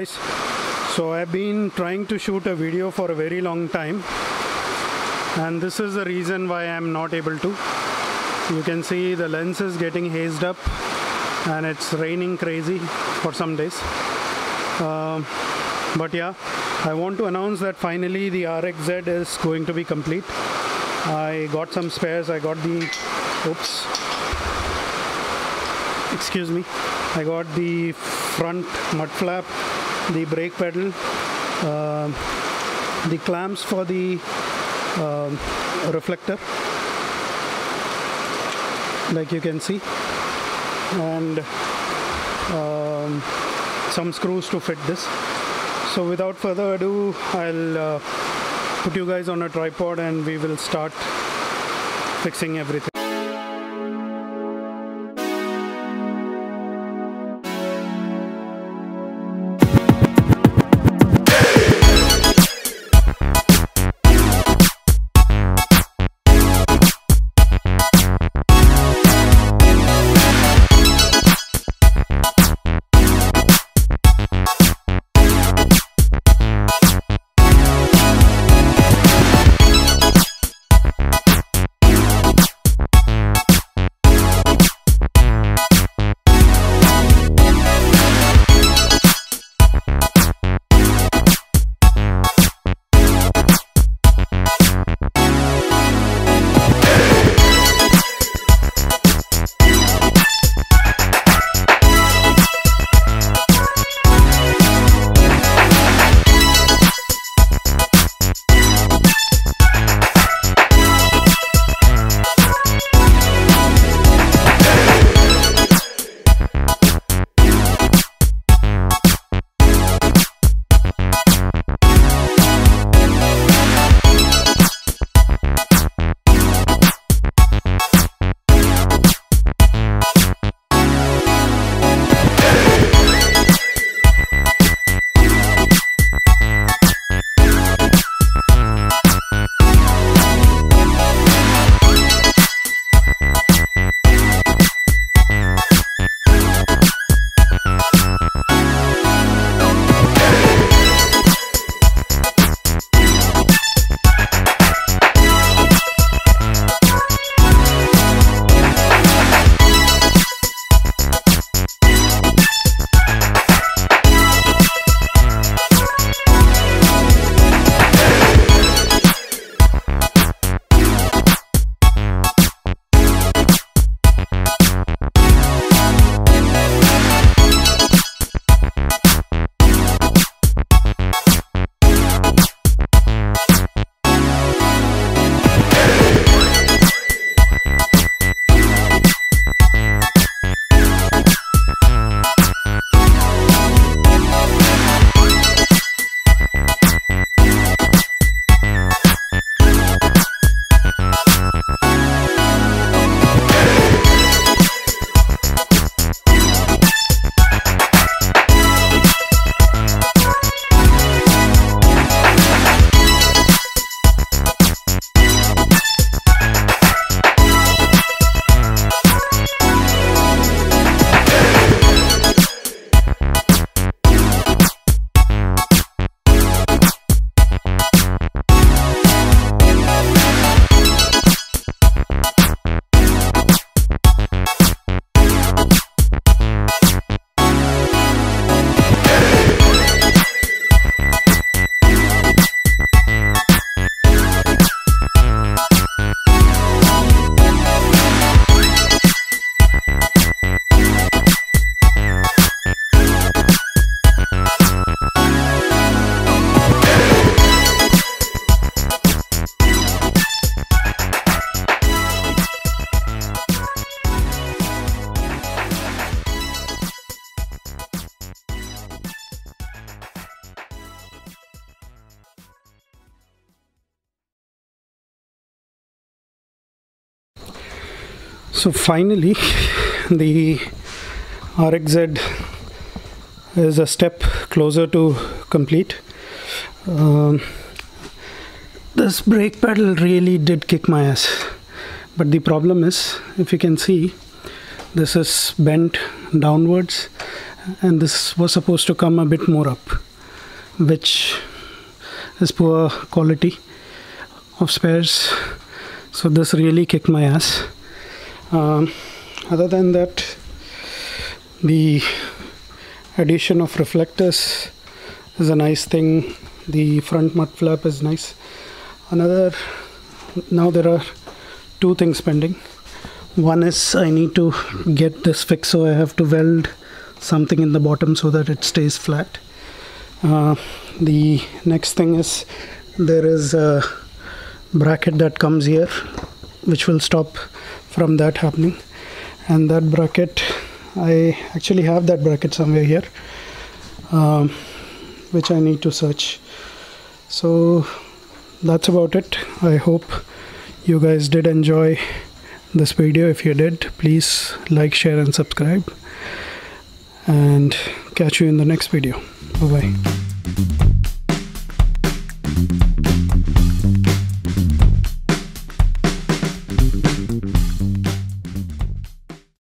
guys. So I've been trying to shoot a video for a very long time. And this is the reason why I'm not able to. You can see the lens is getting hazed up and it's raining crazy for some days. Um, but yeah I want to announce that finally the RXZ is going to be complete. I got some spares. I got the oops. Excuse me. I got the front mud flap the brake pedal uh, the clamps for the uh, reflector like you can see and um, some screws to fit this. So without further ado I'll uh, put you guys on a tripod and we will start fixing everything So finally, the RXZ is a step closer to complete. Um, this brake pedal really did kick my ass. But the problem is, if you can see, this is bent downwards and this was supposed to come a bit more up which is poor quality of spares so this really kicked my ass um, other than that the addition of reflectors is a nice thing. The front mud flap is nice. Another now there are two things pending. One is I need to get this fixed so I have to weld something in the bottom so that it stays flat. Uh, the next thing is there is a bracket that comes here which will stop from that happening. And that bracket I actually have that bracket somewhere here um, which I need to search. So that's about it. I hope you guys did enjoy this video. If you did please like share and subscribe. And catch you in the next video. Bye bye